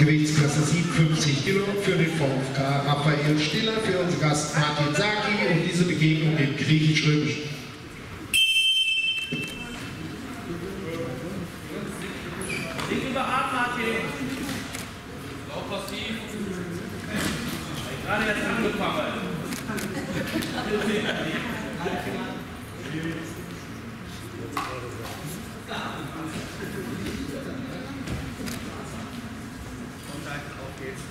Gewichtsklasse 57 Kilo für den VfK Raphael Stiller, für unseren Gast Martin Saki und diese Begegnung im griechisch-römischen. Über Martin. Auch passiv. Gerade jetzt angefangen. Yeah.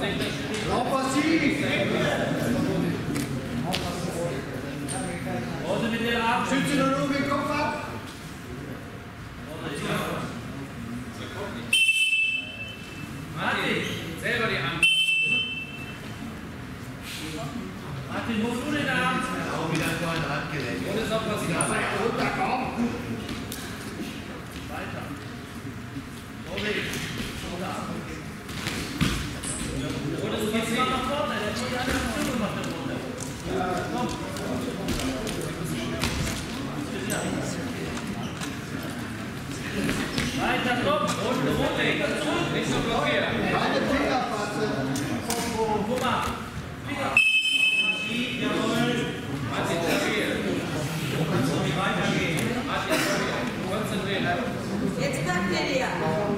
Não Tropa sim! Nicht so blockieren. Keine Fingerfasse. Nummer. Finger. Die, jawohl. Martin, stabil. Du kannst noch nicht weitergehen. Martin. Jetzt kommt der dir.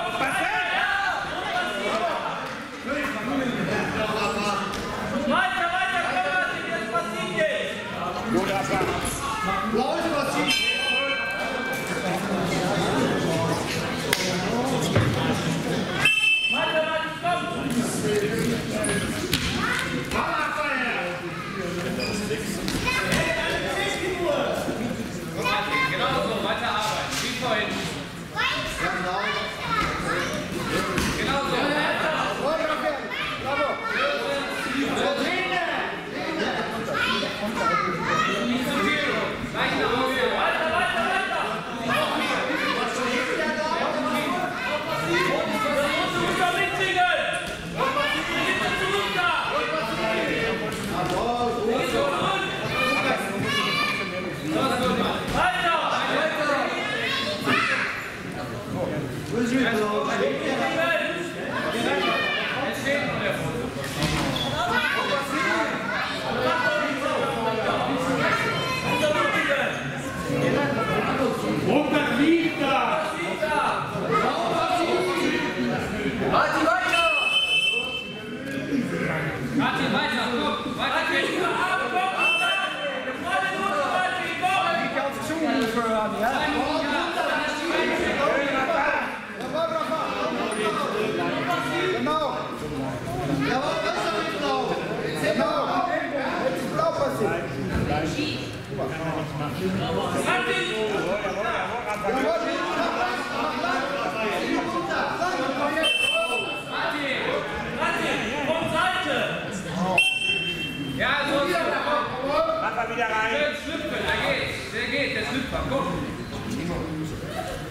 wieder rein. Schön schlüpfen, da geht's. Der geht, der Schlüpfer. Guck.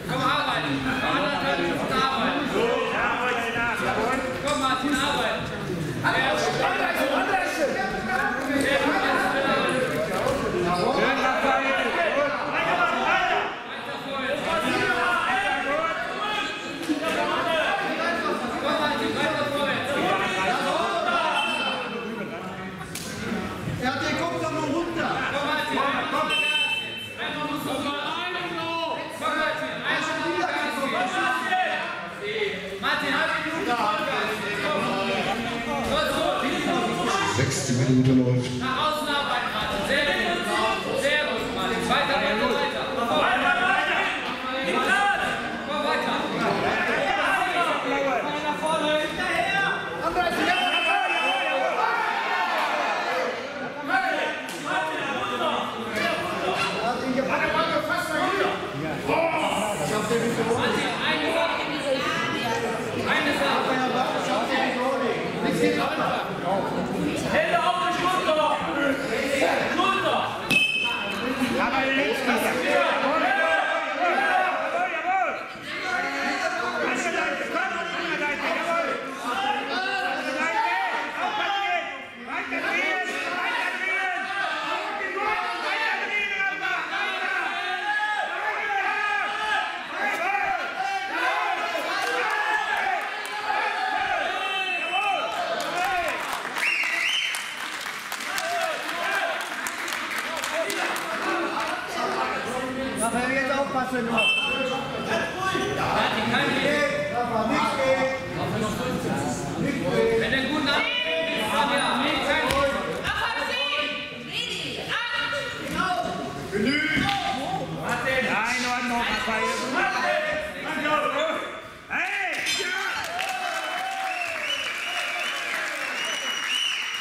Komm, arbeiten. Noch arbeiten. Komm, Martin, arbeiten. Ja. sechste Minute läuft. Hände auf die Schulter! Schulter! Aber links, 掌声就好。